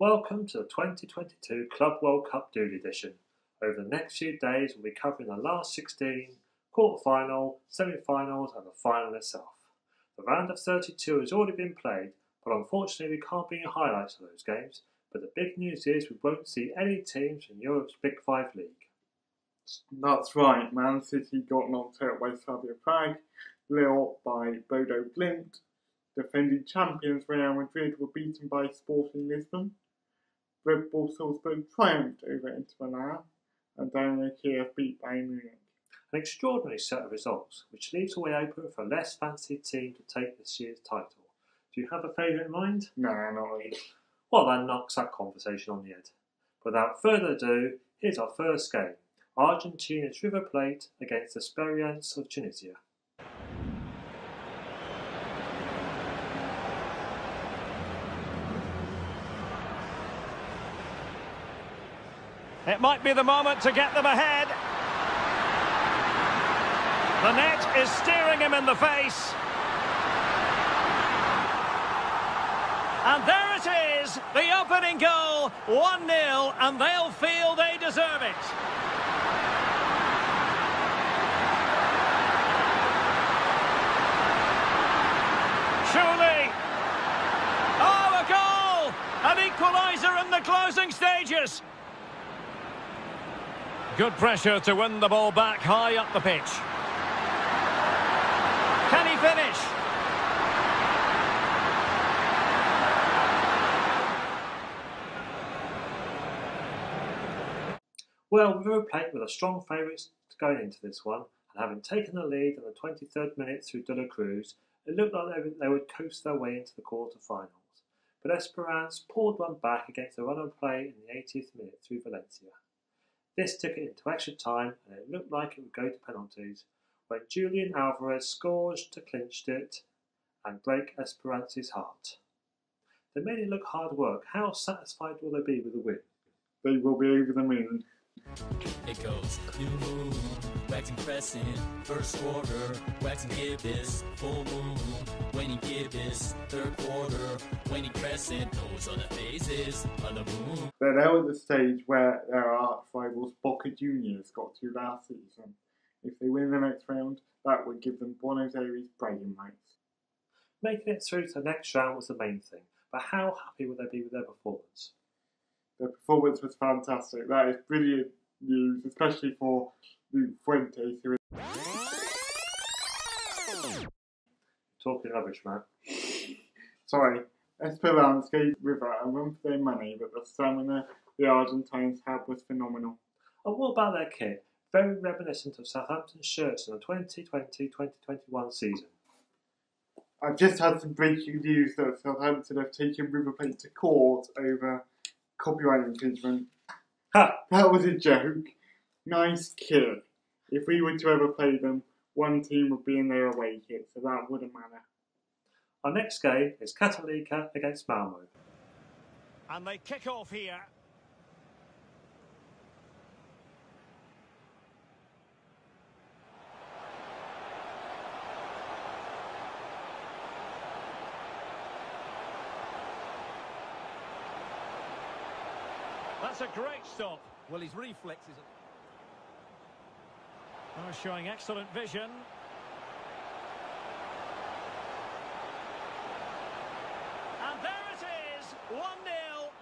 Welcome to the 2022 Club World Cup Dooley Edition. Over the next few days, we'll be covering the last 16, quarter-final, semi-finals and the final itself. The round of 32 has already been played, but unfortunately we can't bring highlights of those games. But the big news is we won't see any teams from Europe's Big Five league. That's right, Man City got knocked out by Slavia Prague, Lille by Bodo Glimt, defending champions Real Madrid were beaten by Sporting Lisbon, Red Bull Salzburg triumphed over Inter Milan, and Dynamo Kiev beat Bayern Munich. An extraordinary set of results, which leaves the way open for a less fancied team to take this year's title. Do you have a favourite in mind? No, not really. Well, that knocks that conversation on the head. Without further ado, here's our first game Argentina's River Plate against the Esperance of Tunisia. It might be the moment to get them ahead. The net is staring him in the face. And there it is, the opening goal, 1-0, and they'll feel they deserve it. Surely. Oh, a goal! An equaliser in the closing stages. Good pressure to win the ball back high up the pitch. Can he finish? Well, we were Plate with a strong favourites going into this one, and having taken the lead in the 23rd minute through De La Cruz, it looked like they would, they would coast their way into the quarter-finals. But Esperance pulled one back against a run of play in the 80th minute through Valencia. This took it into extra time, and it looked like it would go to penalties, when Julian Alvarez scores to clinch it and break Esperance's heart. They made it look hard work. How satisfied will they be with the win? They will be over the moon. It goes new moon, waxing crescent, first quarter, waxing gibbous, full moon, waning gibbous, third quarter, waning crescent. Those are the phases of the moon. They're now at the stage where their arch rivals Boca Juniors got to last season. If they win the next round, that would give them Buenos Aires bragging rights. Making it through to the next round was the main thing, but how happy would they be with their performance? Their performance was fantastic. That is brilliant news, especially for Luke Fuentes, who is Talking rubbish, man. sorry. Esperance gave River a run for their money, but the stamina the Argentines had was phenomenal. And what about their kit? Very reminiscent of Southampton's shirts in the 2020-2021 season. I've just had some breaking news that Southampton have taken River Plate to court over copyright infringement. Ha! That was a joke. Nice kid. If we were to ever play them, one team would be in their away kit, so that wouldn't matter. Our next game is Católica against Malmo. And they kick off here. That's a great stop. Well, his reflexes. Oh, showing excellent vision. And there it is, 1-0.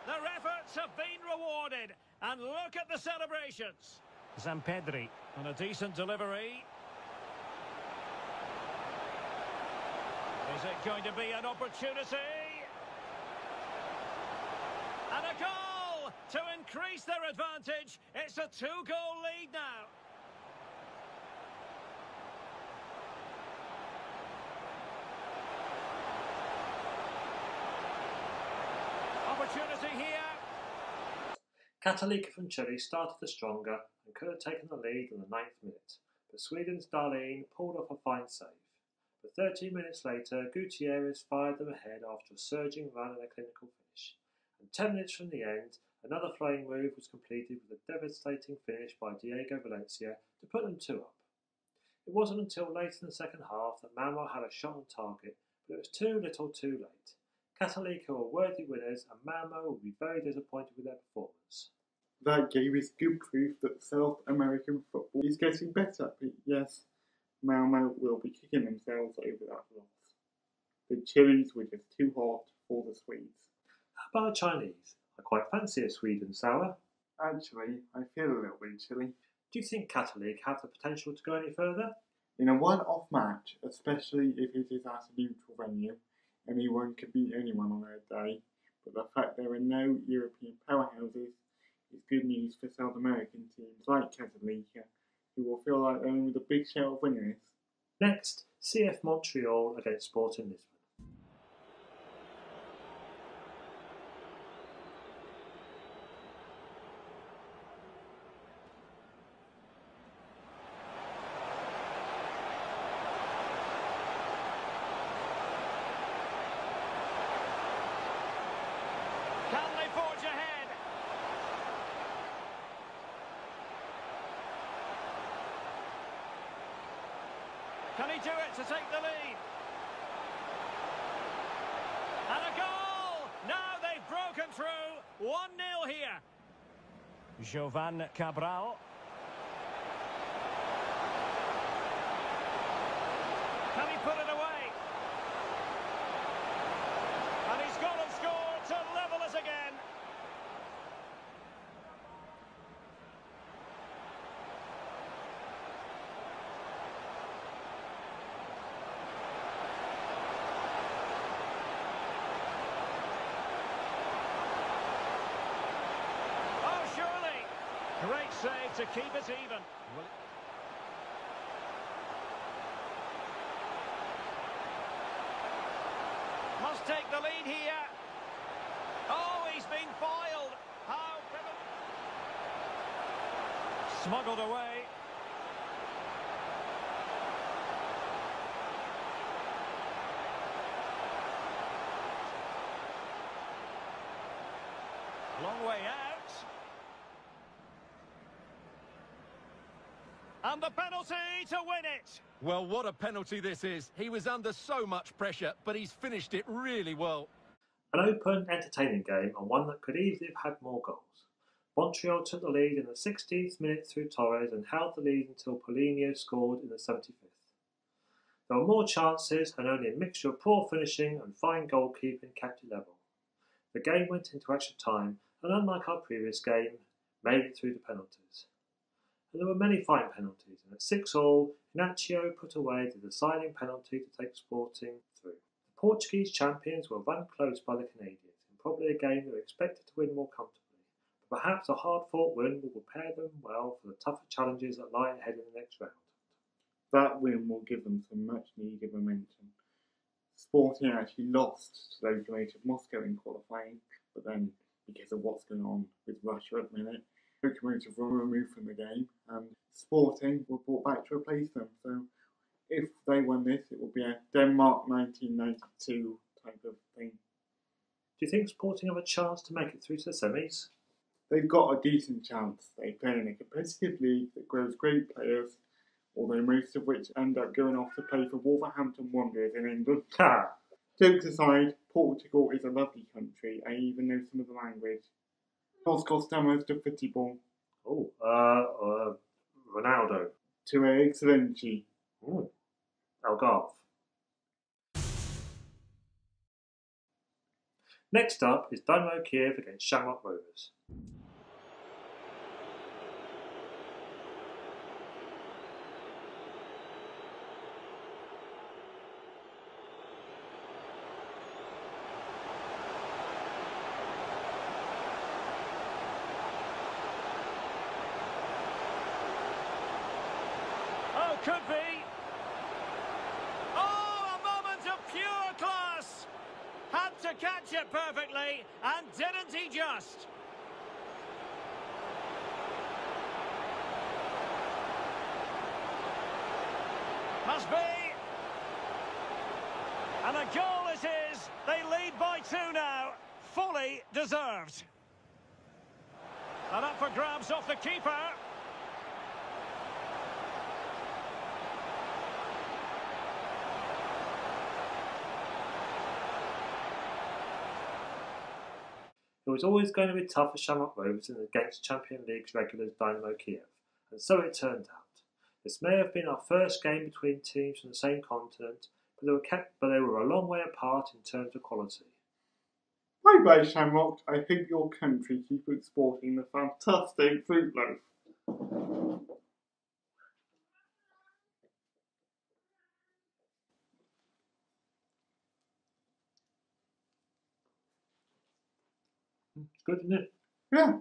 Their efforts have been rewarded. And look at the celebrations. Zampedri on a decent delivery. Is it going to be an opportunity? And a goal to increase their advantage. It's a two-goal lead now. Opportunity here. Católica from Chile started the stronger and could have taken the lead in the ninth minute, but Sweden's Dahlin pulled off a fine save. But 13 minutes later, Gutierrez fired them ahead after a surging run and a clinical finish. And 10 minutes from the end, another flying move was completed with a devastating finish by Diego Valencia to put them two up. It wasn't until late in the second half that Malmo had a shot on target, but it was too little too late. Católica were worthy winners and Malmo will be very disappointed with their performance. That gave us good proof that South American football is getting better, but yes, Malmo will be kicking themselves over that loss. The chilies were just too hot for the Swedes. How about the Chinese? I quite fancy a Sweden sour. Actually, I feel a little bit chilly. Do you think Católica have the potential to go any further? In a one-off match, especially if it is at a neutral venue, anyone can beat anyone on their day, but the fact there are no European powerhouses is good news for South American teams like Casablanca, who will feel like they're in with a big shout of this. Next, CF Montreal against Sporting Lisbon. Can he do it to take the lead? And a goal! Now they've broken through. 1-0 here. Jovan Cabral. Can he put it away? And he's gone and scored to level us again. Oh, surely. Great save to keep it even. Well, Must take the lead here. Oh, he's been foiled. How? Smuggled away. Long way out. And the penalty to win it. Well, what a penalty this is. He was under so much pressure, but he's finished it really well. An open, entertaining game and one that could easily have had more goals. Montreal took the lead in the 16th minute through Torres and held the lead until Paulinho scored in the 75th. There were more chances and only a mixture of poor finishing and fine goalkeeping kept it level. The game went into extra time and unlike our previous game, made it through the penalties. And there were many fine penalties and at 6 all, Inacio put away the deciding penalty to take Sporting through. The Portuguese champions were run close by the Canadians in probably a game they were expected to win more comfortably, but perhaps a hard-fought win will prepare them well for the tougher challenges that lie ahead in the next round. That win will give them some much needed momentum. Sporting actually lost to Lokomotiv Moscow in qualifying, but then because of what's going on with Russia at the minute, Lokomotiv were removed from the game and Sporting were brought back to replace them. So if they won this, it will be a Denmark 1992 type of thing. Do you think Sporting have a chance to make it through to the semis? They've got a decent chance. They play in a competitive league that grows great players, although most of which end up going off to play for Wolverhampton Wanderers in England. Jokes aside, Portugal is a lovely country. I even know some of the language. Gostamos de futebol. Oh, uh, uh, Ronaldo. To a excellency. Ooh. Algarve. Next up is Dynamo Kiev against Shamrock Rovers. Oh, could be. Oh, a moment of pure class. Had to catch it perfectly, and didn't he just? Must be. And a goal it is. They lead by two now. Fully deserved. And up for grabs off the keeper. It was always going to be tough for Shamrock Rovers against Champion League's regulars Dynamo Kiev, and so it turned out. This may have been our first game between teams from the same continent, but they were kept, but they were a long way apart in terms of quality. Bye bye, Shamrock. I hope your country keeps exporting the fantastic fruit loaf. Good, isn't it? Yeah.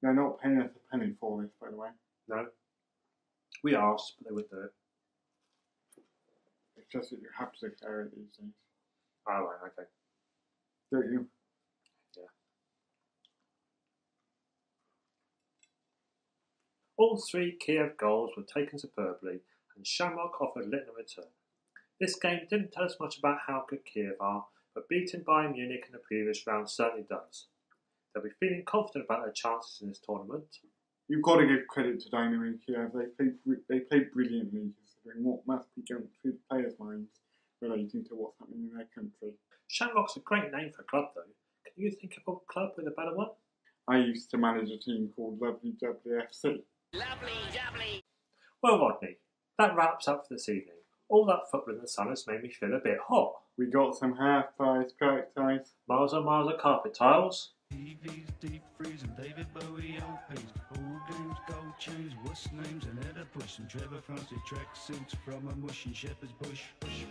They're not paying us a penny for this, by the way. No. We asked, but they would do it. It's just that you have to declare it these things. Oh, right, okay. Don't you? Yeah. All three Kiev goals were taken superbly, and Shamrock offered little in return. This game didn't tell us much about how good Kiev are, but beating Bayern Munich in the previous round certainly does. They'll be feeling confident about their chances in this tournament. You've got to give credit to Dynamo Kiev. They played, they played brilliantly considering what must be going through the players' minds relating to what's happening in their country. Shamrock's a great name for a club, though. Can you think of a club with a better one? I used to manage a team called Lovely WFC. Lovely, Well, Rodney, that wraps up for this evening. All that football in the sun has made me feel a bit hot. We got some half price cracked ice. Miles and miles of carpet tiles. TVs, deep freezing, David Bowie LPs, all games, gold chains, what's names, and Edda Push, and Trevor Francis track suits from a mush and shepherd's bush. Push,